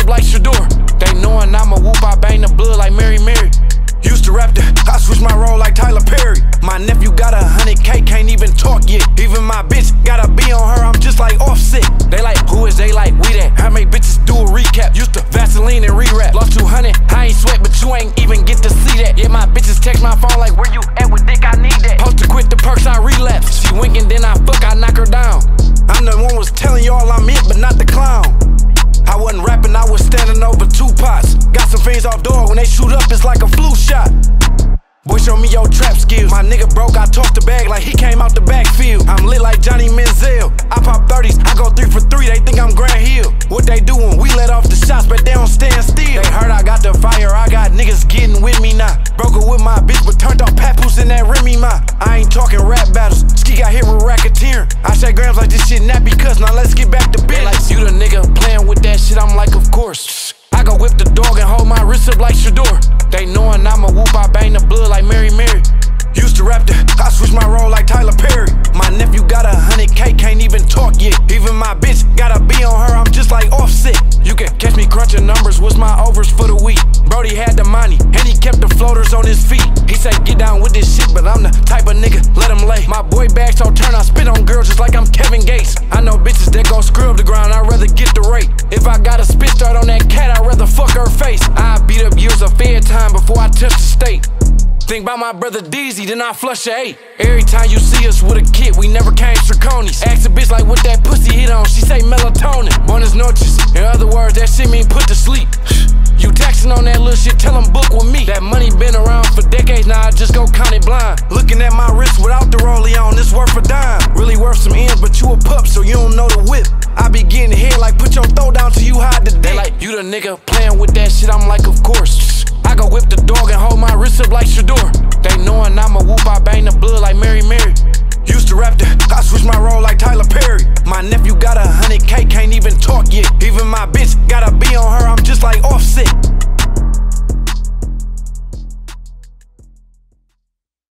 up like Shador. They knowin' I'm a whoop, I bang the blood like Mary Mary. Used to rap the, I switched my role like Tyler Perry. My nephew got a hundred K, can't even talk yet. Even my bitch gotta be on her, I'm just like offset. They like, who is they like, we that. I make bitches do a recap. Used to Vaseline and re-rap. Lost 200, I ain't sweat, but you ain't even get to see that. Yeah, my bitches text my phone like, where you at? When they shoot up, it's like a flu shot. Boy, show me your trap skills. My nigga broke, I tossed the bag like he came out the backfield. I'm lit like Johnny Manziel. I pop 30s, I go three for three, they think I'm Grant Hill. What they doing? We let off the shots, but they don't stand still. They heard I got the fire, I got niggas getting with me now. Broke it with my bitch, but turned off papoose in that Remy ma. I ain't talking rap battles. Ski got hit with racketeering. I say grams like this shit nappy the dog and hold my wrist up like Shador. They knowin' I'm a whoop, I bang the blood like Mary Mary. Used to rap the, I switch my role like Tyler Perry. My nephew got a hundred K, can't even talk yet. Even my bitch gotta be on her, I'm just like offset. You can catch me crunching numbers, what's my overs for the week? Brody had the money, and he kept the floaters on his feet. He said, get down with this shit, but I'm the type of nigga, let him lay. My boy bags so turn, I spit on girls face. I beat up years of fair time before I touch the state. Think about my brother Deezy, then I flush a eight. Every time you see us with a kid, we never came Straconis. Ask a bitch like what that pussy hit on, she say melatonin. Buenos noches. In other words, that shit mean put to sleep. You texting on that little shit, tell them book with me. That money been around for decades, now I just go count it blind. Looking at my wrist without the You the nigga playing with that shit, I'm like, of course. I go whip the dog and hold my wrist up like Shador. They knowin' I'm a whoop, I bang the blood like Mary Mary. Used to rap the, I switch my role like Tyler Perry. My nephew got a hundred K, can't even talk yet. Even my bitch gotta be on her, I'm just like offset.